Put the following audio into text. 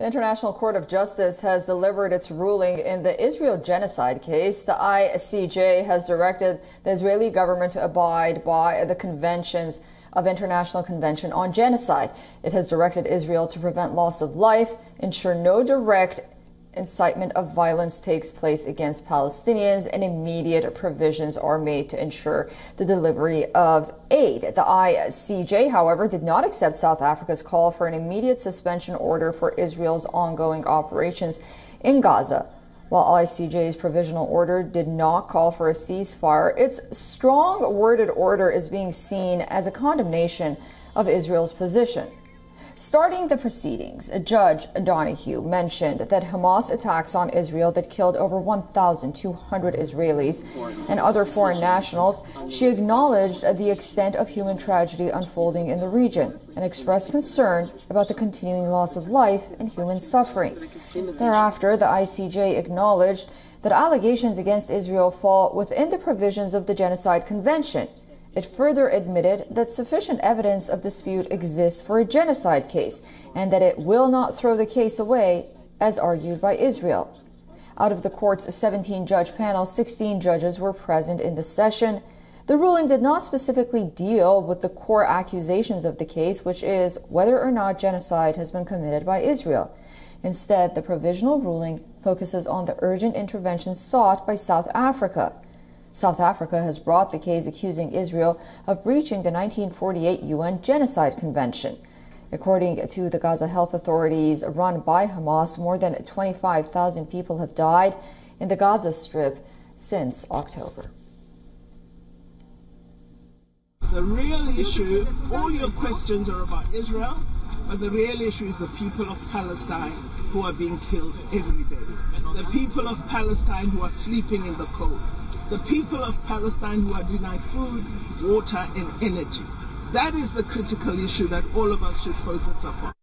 The International Court of Justice has delivered its ruling in the Israel genocide case. The ICJ has directed the Israeli government to abide by the conventions of International Convention on Genocide. It has directed Israel to prevent loss of life, ensure no direct incitement of violence takes place against Palestinians and immediate provisions are made to ensure the delivery of aid. The ICJ, however, did not accept South Africa's call for an immediate suspension order for Israel's ongoing operations in Gaza. While ICJ's provisional order did not call for a ceasefire, its strong worded order is being seen as a condemnation of Israel's position. Starting the proceedings, Judge Donoghue mentioned that Hamas attacks on Israel that killed over 1,200 Israelis and other foreign nationals. She acknowledged the extent of human tragedy unfolding in the region and expressed concern about the continuing loss of life and human suffering. Thereafter, the ICJ acknowledged that allegations against Israel fall within the provisions of the Genocide Convention it further admitted that sufficient evidence of dispute exists for a genocide case and that it will not throw the case away, as argued by Israel. Out of the court's 17 judge panel, 16 judges were present in the session. The ruling did not specifically deal with the core accusations of the case, which is whether or not genocide has been committed by Israel. Instead, the provisional ruling focuses on the urgent intervention sought by South Africa. South Africa has brought the case accusing Israel of breaching the 1948 UN Genocide Convention. According to the Gaza health authorities run by Hamas, more than 25,000 people have died in the Gaza Strip since October. The real issue, all your questions are about Israel, but the real issue is the people of Palestine who are being killed every day. The people of Palestine who are sleeping in the cold the people of Palestine who are denied food, water, and energy. That is the critical issue that all of us should focus upon.